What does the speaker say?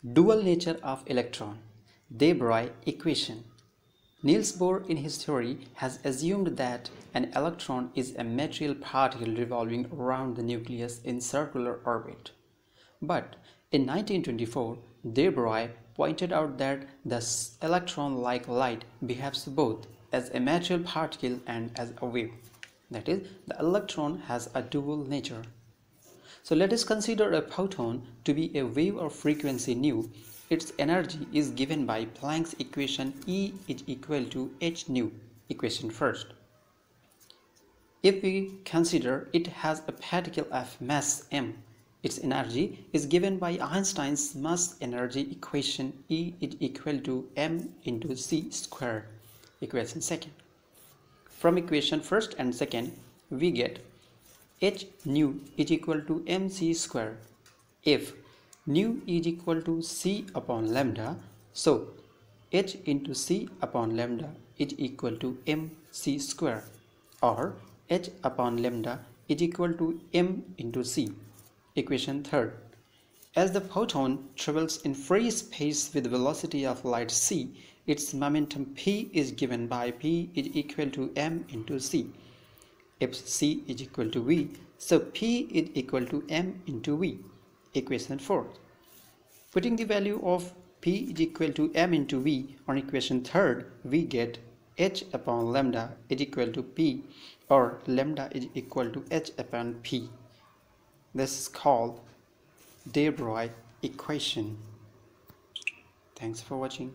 Dual nature of electron, de Broglie equation. Niels Bohr in his theory has assumed that an electron is a material particle revolving around the nucleus in circular orbit. But in 1924, de Broglie pointed out that the electron like light behaves both as a material particle and as a wave. That is, the electron has a dual nature. So let us consider a photon to be a wave of frequency nu. Its energy is given by Planck's equation E is equal to h nu, equation first. If we consider it has a particle of mass m, its energy is given by Einstein's mass energy equation E is equal to m into c square equation second. From equation first and second, we get h nu is equal to mc square. If nu is equal to c upon lambda so h into c upon lambda is equal to mc square. Or h upon lambda is equal to m into c. Equation third. As the photon travels in free space with velocity of light c its momentum p is given by p is equal to m into c if C is equal to V, so P is equal to M into V. Equation 4. Putting the value of P is equal to M into V on equation 3rd, we get H upon lambda is equal to P or lambda is equal to H upon P. This is called de Broglie equation. Thanks for watching.